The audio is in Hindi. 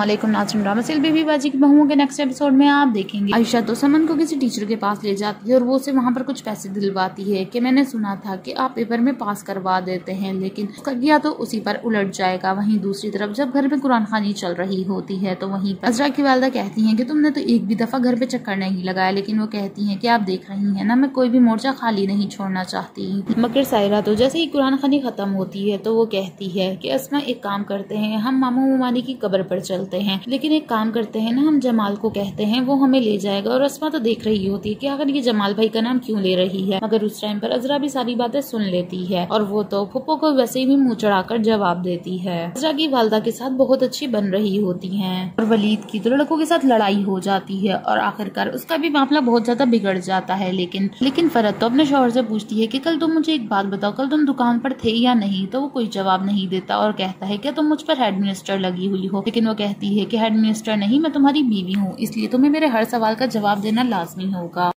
असलम नाजरन ड्रामा सिल बेबी बाजी की बहुओं के नेक्स्ट एपिसोड में आप देखेंगे। आयशा तो समन को किसी टीचर के पास ले जाती है और वो उसे वहाँ पर कुछ पैसे दिलवाती है कि मैंने सुना था कि आप पेपर में पास करवा देते हैं, लेकिन उसका तो उसी पर उलट जाएगा। वहीं दूसरी तरफ़ जब घर में कुरान खानी चल रही होती है तो वहीं अजरा की वालदा कहती है की तुमने तो एक भी दफ़ा घर पे चक्कर नहीं लगाया, लेकिन वो कहती है की आप देख रही है, ना मैं कोई भी मोर्चा खाली नहीं छोड़ना चाहती। मकर सायरा तो जैसे ही कुरान खानी खत्म होती है तो वो कहती है की असमा, एक काम करते हैं, हम मामू मुमानी की कब्र पर चलते हैं। लेकिन एक काम करते हैं ना, हम जमाल को कहते हैं, वो हमें ले जाएगा और रस्मा तो देख रही होती है कि आखिर ये जमाल भाई का नाम क्यों ले रही है। मगर उस टाइम पर अजरा भी सारी बातें सुन लेती है और वो तो फुप्पो को वैसे ही मुँह चढ़ाकर जवाब देती है। अजरा की वालदा के साथ बहुत अच्छी बन रही होती है और वलीद की तो लड़कों के साथ लड़ाई हो जाती है और आखिरकार उसका भी मामला बहुत ज़्यादा बिगड़ जाता है। लेकिन लेकिन फरत तो अपने शोहर से पूछती है कि कल तुम मुझे एक बात बताओ, कल तुम दुकान पर थे या नहीं? तो वो कोई जवाब नहीं देता और कहता है, क्या तुम मुझ पर हेड मिनिस्टर लगी हुई हो? लेकिन वो कहती है कि हेड मिनिस्टर नहीं, मैं तुम्हारी बीवी हूँ, इसलिए तुम्हें मेरे हर सवाल का जवाब देना लाजमी होगा।